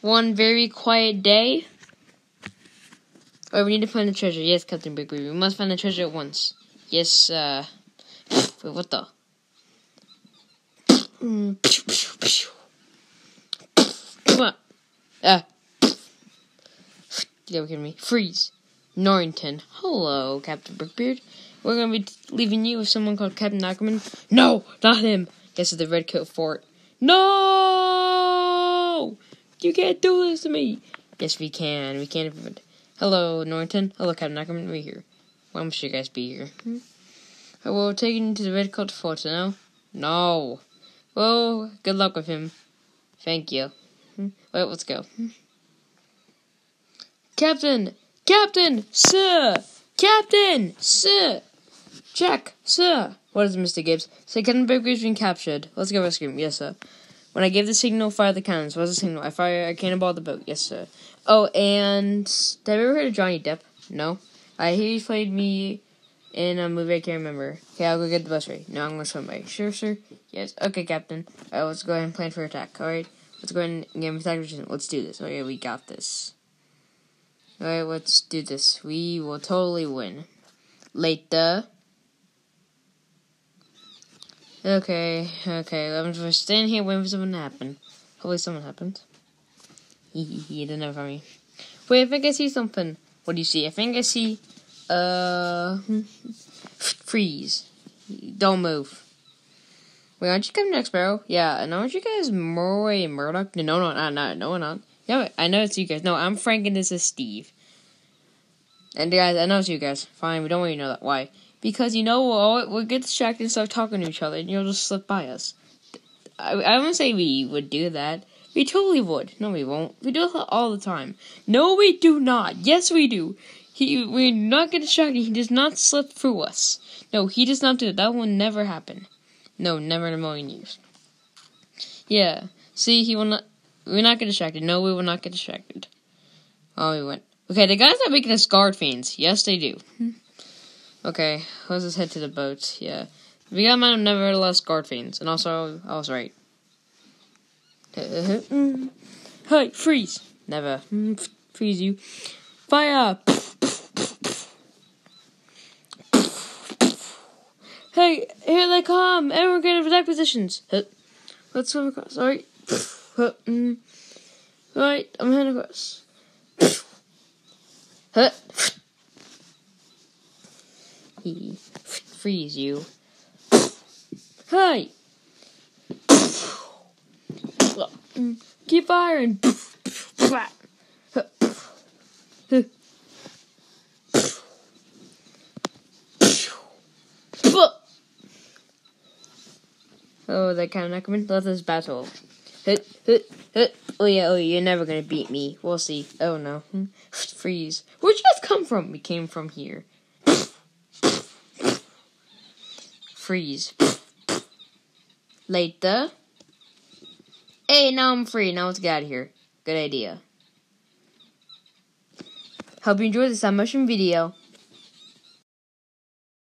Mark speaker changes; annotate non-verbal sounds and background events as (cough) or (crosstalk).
Speaker 1: one very quiet day. Oh, we need to find the treasure. Yes, Captain Bigby, we must find the treasure at once. Yes, uh. Wait, (sighs) what the? Come (coughs) on. Ah. Get over me. Freeze. Norrington. Hello, Captain Brickbeard. We're gonna be leaving you with someone called Captain Ackerman. No, not him. Guess it's the Red Coat Fort. No! You can't do this to me. Yes, we can. We can. Hello, Norrington. Hello, Captain Ackerman. We're here. Why must you guys be here? Hmm? I will take you to the Red Coat Fort now. No. Well, good luck with him. Thank you. Hmm? Wait, let's go. Hmm? Captain! Captain! Sir! Captain! Sir! Jack! Sir! What is it, Mr. Gibbs? Say Captain Baker has been captured. Let's go rescue him. Yes, sir. When I gave the signal, fire the cannons. What's the signal? I fire a cannonball at the boat. Yes, sir. Oh, and have you ever heard of Johnny Depp? No. I hear he played me in a movie I can't remember. Okay, I'll go get the bus ready. No, I'm gonna swim by. Sure, sir. Yes. Okay, Captain. Alright, let's go ahead and plan for attack. Alright. Let's go ahead and get attack position. Let's do this. Okay, we got this. Alright, let's do this. We will totally win. Later. Okay, okay. I'm just standing here waiting for something to happen. Hopefully, something happens. Hee hee. They never me. Wait, I think I see something. What do you see? I think I see. Uh. Freeze. Don't move. Wait, aren't you coming next, Sparrow? Yeah, and aren't you guys Mullroy Murtogg? No, no, no, no, no, not. Yeah, I know it's you guys. No, I'm Frank and this is Steve. And guys, I know it's you guys. Fine, we don't want you to know that. Why? Because you know we'll, we'll get distracted and start talking to each other, and you'll just slip by us. I, I wouldn't say we would do that. We totally would. No, we won't. We do it all the time. No, we do not. Yes, we do. He, we not get distracted. He does not slip through us. No, he does not do it. That will never happen. No, never in a million years. Yeah. See, he will not. We're not get distracted. No, we will not get distracted. Oh, we went. Okay, the guys are making us guard fiends. Yes, they do. Hmm. Okay, let's just head to the boat. Yeah. We got man nevertheless guard fiends. And also, I was right. (laughs) Hey, freeze! Never. Mm, freeze you. Fire! Hey, here they come! Everyone get into attack positions. (laughs) Let's swim across. Alright. (laughs) Mm. Right, I'm heading across. He freeze you. Hey! Keep firing! Oh, that kind of Neckerman. Let us battle. Hit, hit, hit. Oh yeah, oh you're never gonna beat me. We'll see. Oh no. Hmm. Freeze. Where'd you guys come from? We came from here. Freeze. (laughs) Later. Hey, now I'm free. Now let's get out of here. Good idea. Hope you enjoyed this animation video.